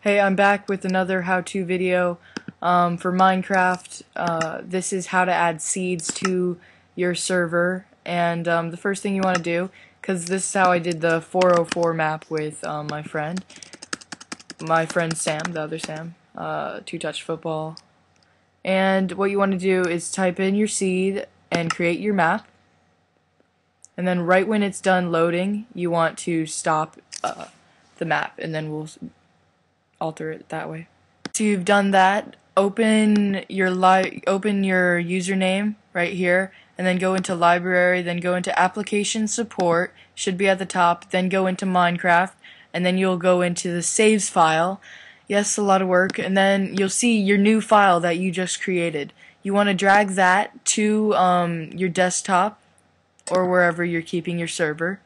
Hey, I'm back with another how-to video um, for Minecraft. Uh, this is how to add seeds to your server, and um, the first thing you want to do, because this is how I did the 404 map with um, my friend, my friend Sam, the other Sam, uh, Two Touch Football, and what you want to do is type in your seed and create your map, and then right when it's done loading, you want to stop uh, the map, and then we'll alter it that way. So you've done that. Open your li open your username right here, and then go into library. Then go into application support. Should be at the top. Then go into Minecraft, and then you'll go into the saves file. Yes, a lot of work, and then you'll see your new file that you just created. You want to drag that to um, your desktop or wherever you're keeping your server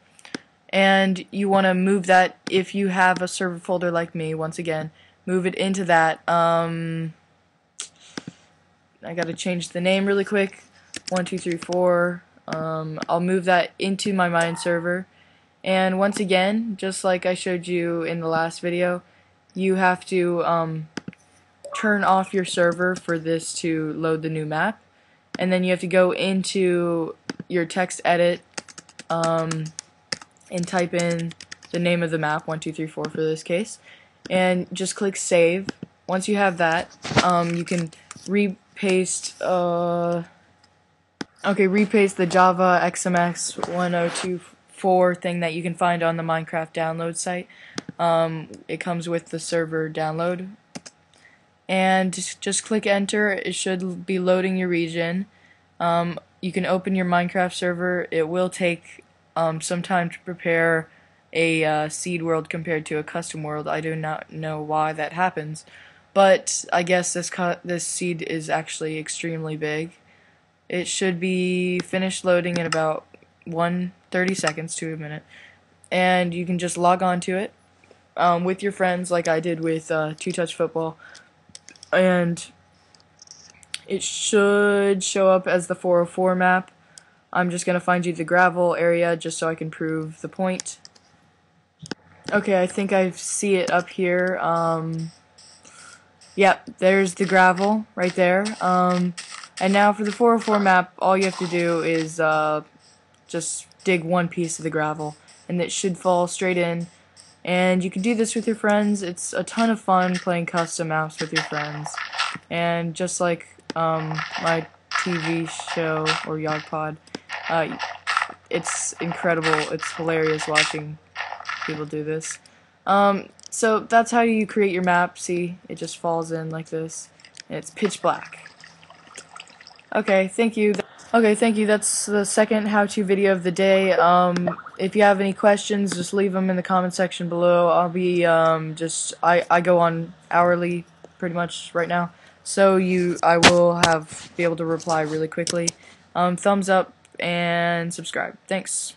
and you want to move that if you have a server folder like me once again move it into that um, I gotta change the name really quick. One two three four um, I'll move that into my mine server. And once again just like I showed you in the last video you have to um, turn off your server for this to load the new map. And then you have to go into your text edit um, and type in the name of the map, 1234 for this case, and just click save. Once you have that, um, you can repaste, uh, okay, repaste the Java XMX 1024 thing that you can find on the Minecraft download site. Um, it comes with the server download. And just, click enter, it should be loading your region. Um, you can open your Minecraft server, it will take um, some time to prepare a uh, seed world compared to a custom world. I do not know why that happens, but I guess this this seed is actually extremely big. It should be finished loading in about one thirty seconds to a minute, and you can just log on to it um, with your friends, like I did with uh, Two Touch Football, and it should show up as the 404 map I'm just going to find you the gravel area just so I can prove the point. Okay, I think I see it up here. Um, yep, there's the gravel right there. Um, and now for the 404 map, all you have to do is uh, just dig one piece of the gravel, and it should fall straight in. And you can do this with your friends. It's a ton of fun playing custom maps with your friends. And just like um, my TV show or YogPod, uh, it's incredible. It's hilarious watching people do this. Um, so that's how you create your map. See, it just falls in like this. And it's pitch black. Okay, thank you. Okay, thank you. That's the second how-to video of the day. Um, if you have any questions, just leave them in the comment section below. I'll be um, just I I go on hourly pretty much right now, so you I will have be able to reply really quickly. Um, thumbs up and subscribe. Thanks.